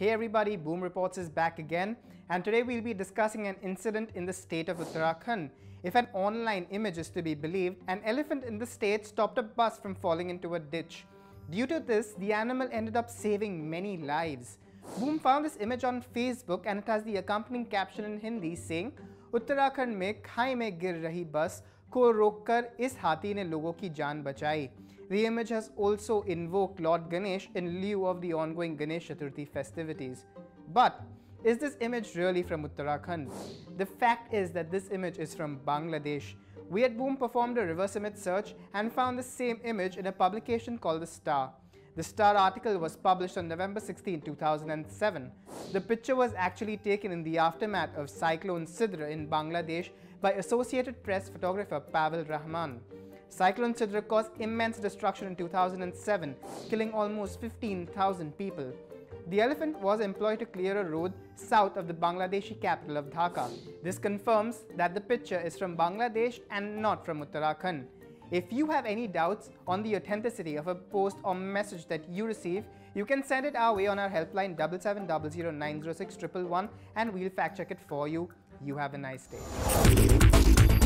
Hey everybody, Boom Reports is back again and today we'll be discussing an incident in the state of Uttarakhand. If an online image is to be believed, an elephant in the state stopped a bus from falling into a ditch. Due to this, the animal ended up saving many lives. Boom found this image on Facebook and it has the accompanying caption in Hindi saying, Uttarakhand mein khai mein gir rahi bus को रोककर इस हाथी ने लोगों की जान बचाई The image has also invoked Lord Ganesh in lieu of the ongoing Ganesh Chaturthi festivities. But is this image really from Uttarakhand? The fact is that this image is from Bangladesh. We at Boom performed a reverse image search and found the same image in a publication called The Star. The Star article was published on November 16, 2007. The picture was actually taken in the aftermath of Cyclone Sidra in Bangladesh by Associated Press photographer Pavel Rahman. Cyclone Sidra caused immense destruction in 2007, killing almost 15,000 people. The elephant was employed to clear a road south of the Bangladeshi capital of Dhaka. This confirms that the picture is from Bangladesh and not from Uttarakhand. If you have any doubts on the authenticity of a post or message that you receive, you can send it our way on our helpline 7700906111 and we'll fact check it for you. You have a nice day.